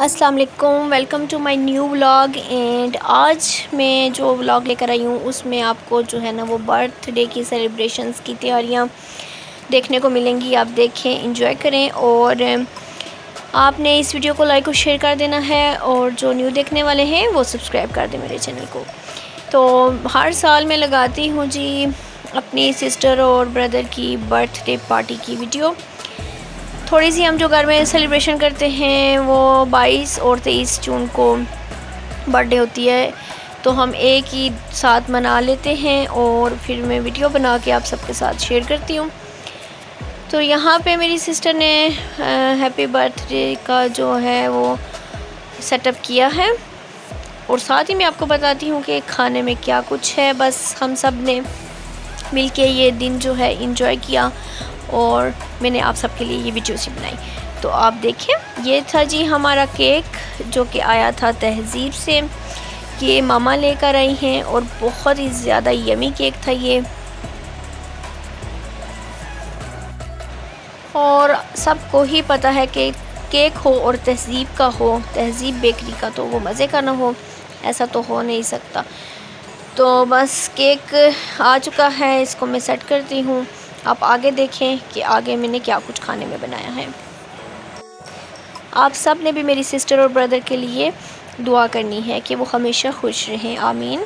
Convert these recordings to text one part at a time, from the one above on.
अस्सलाम वालेकुम welcome to my new vlog and आज मैं जो व्लॉग लेकर आई हूँ, उसमें आपको जो है ना वो बर्थडे की सेलिब्रेशंस की तैयारियाँ देखने को मिलेंगी, आप देखें इंजॉय करें और आपने इस वीडियो को लाइक और शेयर कर देना है और जो न्यू देखने वाले हैं, वो सब्सक्राइब कर दें मेरे चैनल को। तो हर साल मैं लगाती हूँ जी अपनी सिस्टर और ब्रदर की बर्थडे पार्टी की वीडियो थोड़ी सी हम जो घर में सेलिब्रेशन करते हैं, वो 22 और 23 जून को बर्थडे होती है। तो हम एक ही साथ मना लेते हैं और फिर मैं वीडियो बना के आप सबके साथ शेयर करती हूँ। तो यहाँ पे मेरी सिस्टर ने हैप्पी बर्थडे का जो है, वो सेटअप किया है। और साथ ही मैं आपको बताती हूँ कि खाने में क्या कुछ है। बस हम सबने मिल के ये दिन जो है इंजॉय किया। और मैंने आप सबके लिए ये वीडियो सी बनाई। तो आप देखें, ये था जी हमारा केक जो कि आया था तहज़ीब से। ये मामा लेकर आई हैं और बहुत ही ज़्यादा यमी केक था ये। और सबको ही पता है कि केक हो और तहज़ीब का हो, तहज़ीब बेकरी का तो वो मज़े का ना हो, ऐसा तो हो नहीं सकता। तो बस केक आ चुका है, इसको मैं सेट करती हूँ। आप आगे देखें कि आगे मैंने क्या कुछ खाने में बनाया है। आप सबने भी मेरी सिस्टर और ब्रदर के लिए दुआ करनी है कि वो हमेशा खुश रहें। आमीन।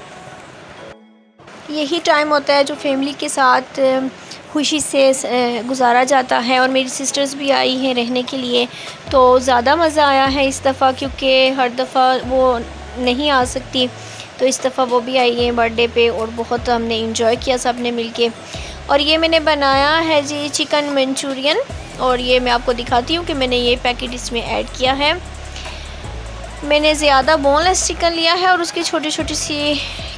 यही टाइम होता है जो फैमिली के साथ खुशी से गुजारा जाता है और मेरी सिस्टर्स भी आई हैं रहने के लिए। तो ज़्यादा मज़ा आया है इस दफ़ा क्योंकि हर दफ़ा वो नहीं आ सकती। तो इस दफ़ा वो भी आई हैं बर्थडे पे और बहुत हमने इंजॉय किया सबने मिल के और ये मैंने बनाया है जी चिकन मंचूरियन। और ये मैं आपको दिखाती हूँ कि मैंने ये पैकेट इसमें ऐड किया है। मैंने ज़्यादा बोनलेस चिकन लिया है और उसके छोटे छोटे सी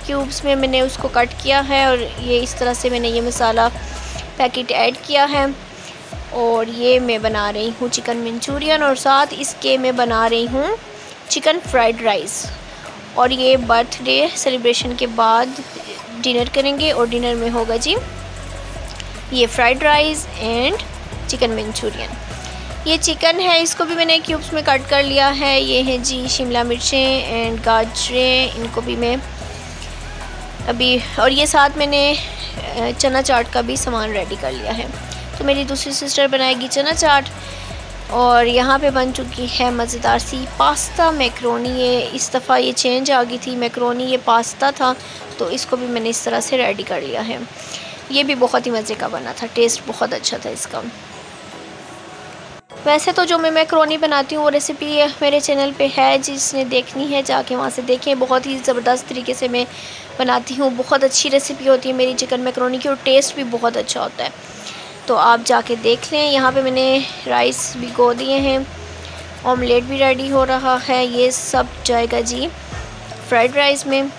क्यूब्स में मैंने उसको कट किया है और ये इस तरह से मैंने ये मसाला पैकेट ऐड किया है। और ये मैं बना रही हूँ चिकन मंचूरियन और साथ इसके मैं बना रही हूँ चिकन फ्राइड राइस। और ये बर्थडे सेलिब्रेशन के बाद डिनर करेंगे और डिनर में होगा जी। ये fried rice and chicken Manchurian ये चिकन है, इसको भी मैंने क्यूब्स में कट कर लिया है। ये है जी शिमला मिर्चें एंड गाजरें, इनको भी मैं अभी और ये साथ मैंने चना चाट का भी सामान रेडी कर लिया है। तो मेरी दूसरी सिस्टर बनाएगी चना चाट और यहाँ पे बन चुकी है मज़ेदार सी पास्ता मैक्रोनी। ये इस दफ़ा ये चेंज आ गई थी, मैक्रोनी ये पास्ता था तो इसको भी मैंने इस तरह से रेडी कर लिया है। ये भी बहुत ही मज़े का बना था टेस्ट बहुत अच्छा था इसका। वैसे तो जो मैं मैक्रोनी बनाती हूँ वो रेसिपी मेरे चैनल पे है, जिसने देखनी है, जाके वहाँ से देखें। बहुत ही ज़बरदस्त तरीके से मैं बनाती हूँ। बहुत अच्छी रेसिपी होती है मेरी चिकन मैक्रोनी की, और टेस्ट भी बहुत अच्छा होता है। तो आप जाके देख लें। यहाँ पे मैंने राइस भिगो दिए हैं। ऑमलेट भी रेडी हो रहा है। ये सब जाएगा जी फ्राइड राइस में।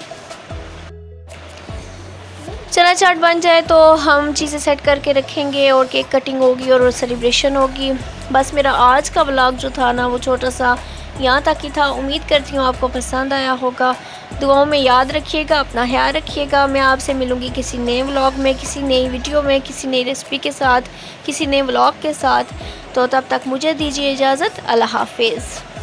चना चाट बन जाए तो हम चीज़ें सेट करके रखेंगे और केक कटिंग होगी और सेलिब्रेशन होगी। बस मेरा आज का ब्लॉग जो था ना, वो छोटा सा यहाँ तक ही था। उम्मीद करती हूँ आपको पसंद आया होगा। दुआओं में याद रखिएगा, अपना ख्याल रखिएगा। मैं आपसे मिलूँगी किसी नए व्लॉग में, किसी नई वीडियो में, किसी नई रेसिपी के साथ, किसी नए व्लॉग के साथ। तो तब तक मुझे दीजिए इजाज़त। अल्लाह हाफिज़।